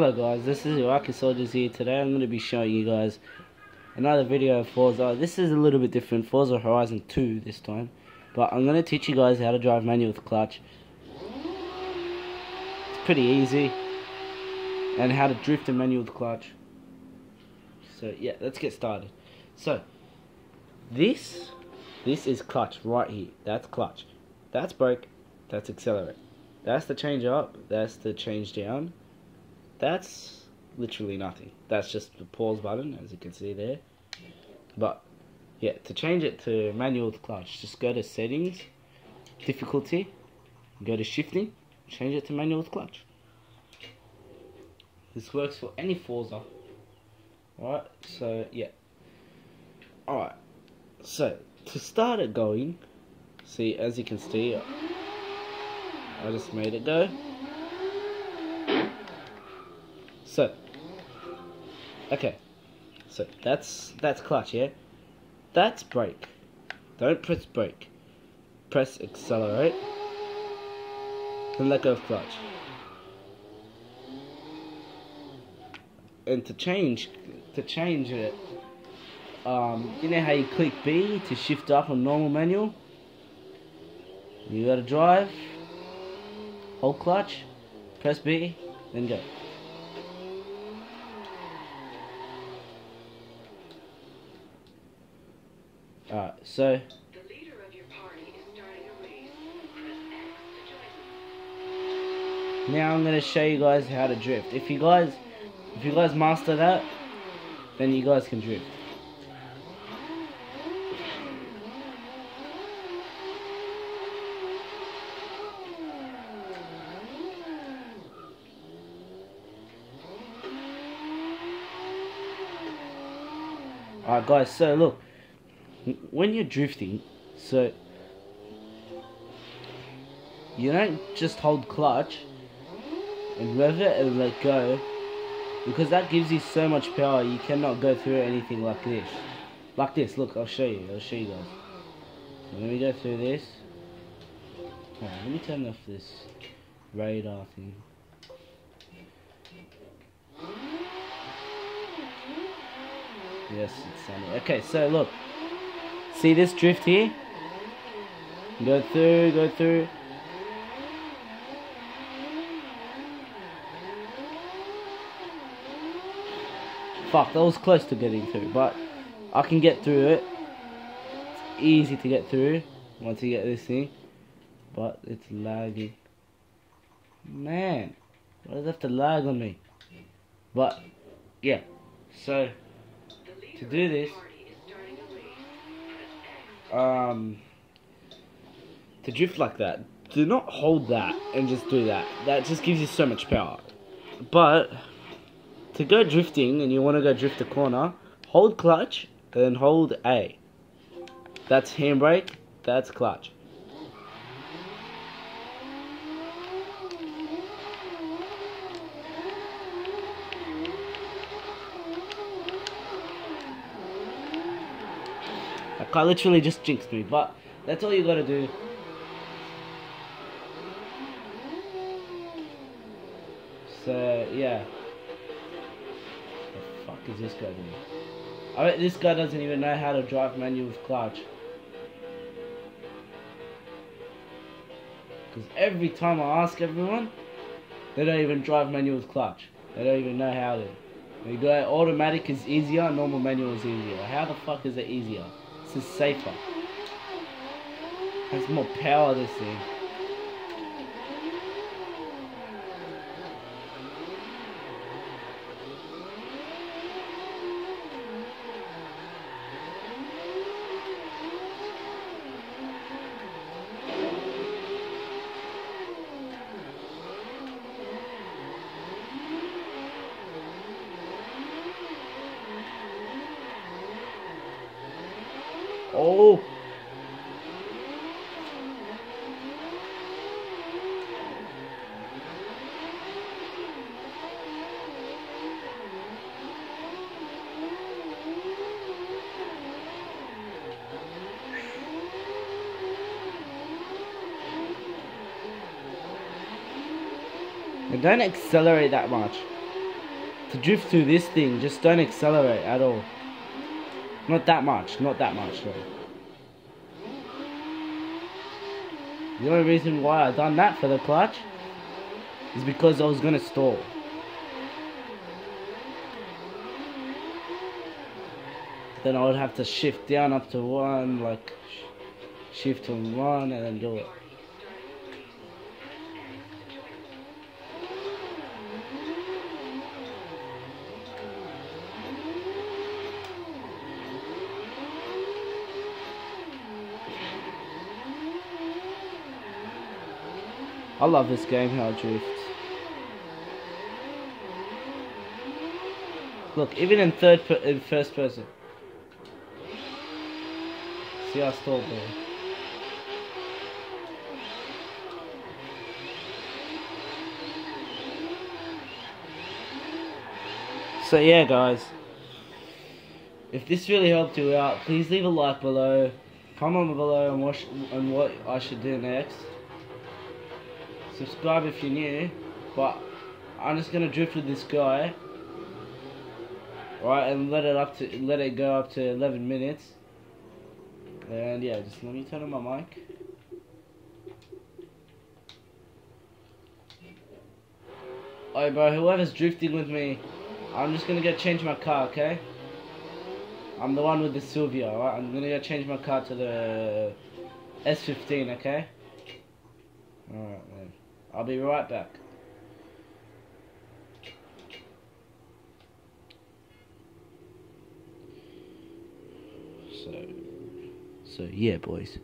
Hello guys, this is Iraqi Souljaz here. Today I'm going to be showing you guys another video of Forza. This is a little bit different, Forza Horizon 2 this time. But I'm going to teach you guys how to drive manual with clutch. It's pretty easy. And how to drift a manual with clutch. So yeah, let's get started. So, this, this is clutch right here. That's clutch. That's brake. That's accelerate. That's the change up. That's the change down that's literally nothing. That's just the pause button, as you can see there. But, yeah, to change it to manual clutch, just go to settings, difficulty, go to shifting, change it to manual clutch. This works for any Forza. Alright, so, yeah. Alright, so, to start it going, see, as you can see, I just made it go. So, okay, so that's that's clutch, yeah. That's brake. Don't press brake. Press accelerate. And let go of clutch. And to change, to change it, um, you know how you click B to shift up on normal manual? You gotta drive, hold clutch, press B, then go. Alright, so. Now I'm gonna show you guys how to drift. If you guys if you guys master that, then you guys can drift. Alright guys, so look when you're drifting, so you don't just hold clutch and rev it and let go because that gives you so much power you cannot go through anything like this. Like this look I'll show you I'll show you guys. Let me go through this. Let me turn off this radar thing. Yes it's sunny okay so look See this drift here? Go through, go through. Fuck, that was close to getting through, but I can get through it. It's easy to get through once you get this thing, but it's lagging. Man, why does it have to lag on me? But, yeah, so, to do this, um, to drift like that, do not hold that and just do that. That just gives you so much power. But to go drifting and you want to go drift a corner, hold clutch and hold A. That's handbrake, that's clutch. I literally just jinxed me, but that's all you gotta do. So, yeah. The fuck is this guy doing? I bet this guy doesn't even know how to drive manual with clutch. Because every time I ask everyone, they don't even drive manual with clutch. They don't even know how to. We go automatic is easier, normal manual is easier. How the fuck is it easier? This is safer. Has more power this thing. Oh! Don't accelerate that much. to drift through this thing, just don't accelerate at all. Not that much, not that much though. The only reason why I done that for the clutch is because I was gonna stall. Then I would have to shift down up to one, like shift to one and then do it. I love this game, how it drifts. Look, even in third, per in first person. See how stalled there. So yeah, guys. If this really helped you out, please leave a like below. Comment below on what, on what I should do next subscribe if you're new, but I'm just gonna drift with this guy, right, and let it up to let it go up to 11 minutes, and yeah, just let me turn on my mic. Alright, bro, whoever's drifting with me, I'm just gonna go change my car, okay? I'm the one with the Silvia, alright? I'm gonna go change my car to the S15, okay? Alright, man. I'll be right back. So, so yeah, boys.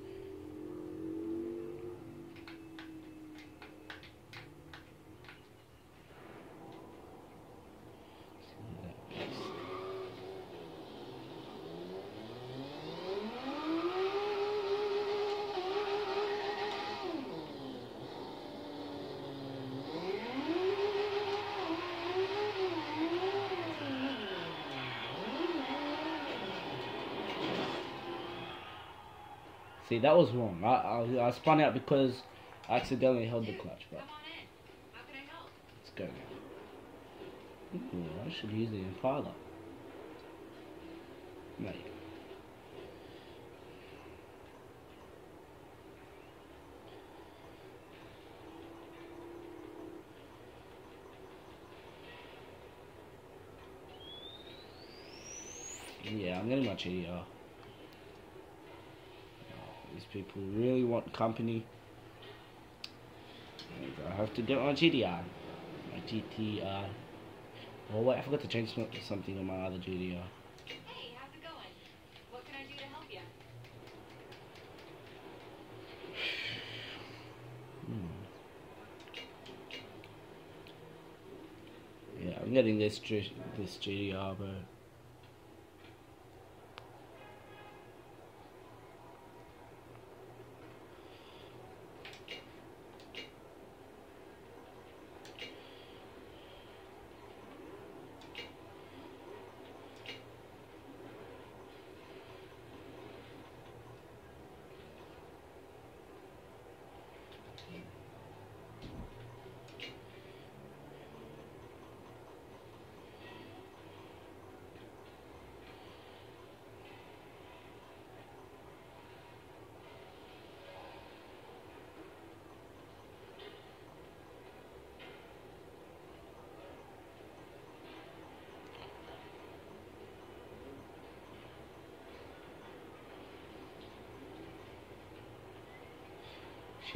See, that was wrong. I, I, I spun out because I accidentally held the clutch, but let's go now. Ooh, I should use the Impala. Mate. Yeah, I'm getting my GTR. People really want company. I have to get on GTR. My GTR. Oh wait, I forgot to change something on my other GTR. Hey, how's it going? What can I do to help you? Hmm. Yeah, I'm getting this this GTR, but.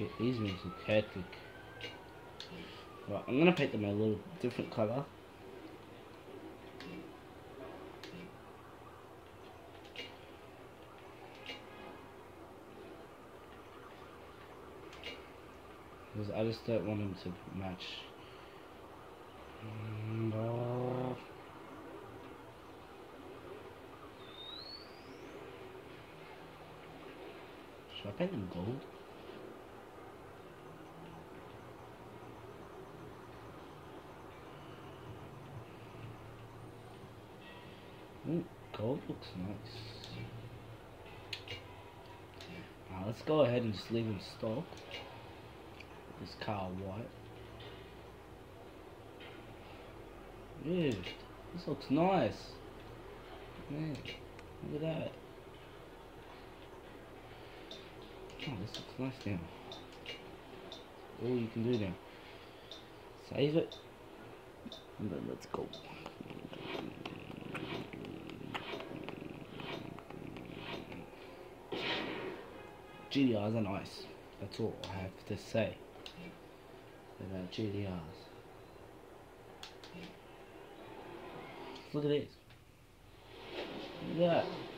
Shit, these ones look hectic. Right, I'm gonna paint them a little different colour. Because I just don't want them to match. No. Should I paint them gold? Ooh, gold looks nice. Now let's go ahead and just leave him stock. This car white. Dude, this looks nice. Man, look at that. Oh, this looks nice now. All you can do now. Save it. And then let's go. GTRs are nice. That's all I have to say about GTRs. Look at this. Look at that.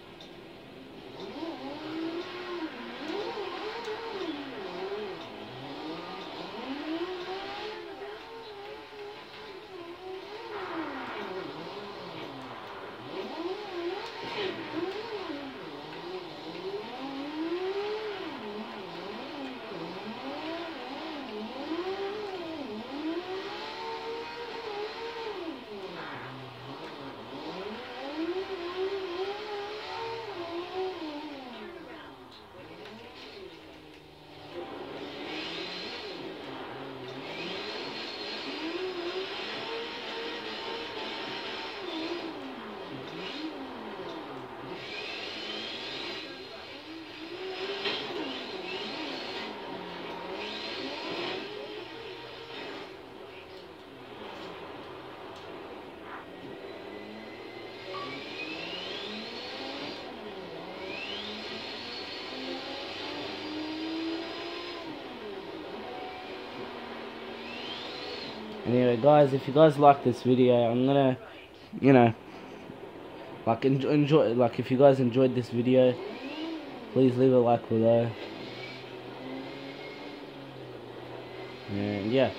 Guys, if you guys like this video, I'm gonna, you know, like enjoy, enjoy, like if you guys enjoyed this video, please leave a like below. And yeah.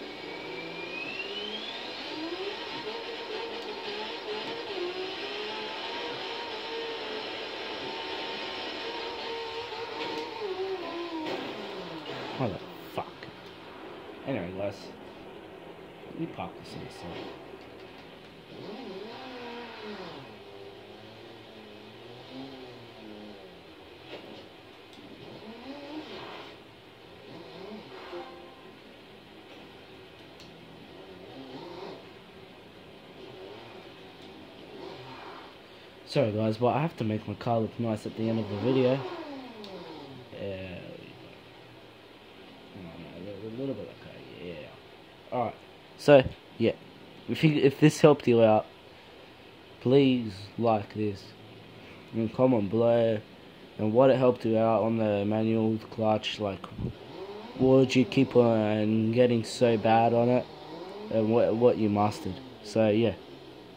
Me pop this in a second. Sorry guys, but I have to make my car look nice at the end of the video. Uh, yeah. A little bit okay, yeah. Alright. So, yeah. If you if this helped you out, please like this. And comment below and what it helped you out on the manual clutch, like what did you keep on getting so bad on it and what what you mastered. So yeah.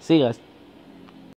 See you guys.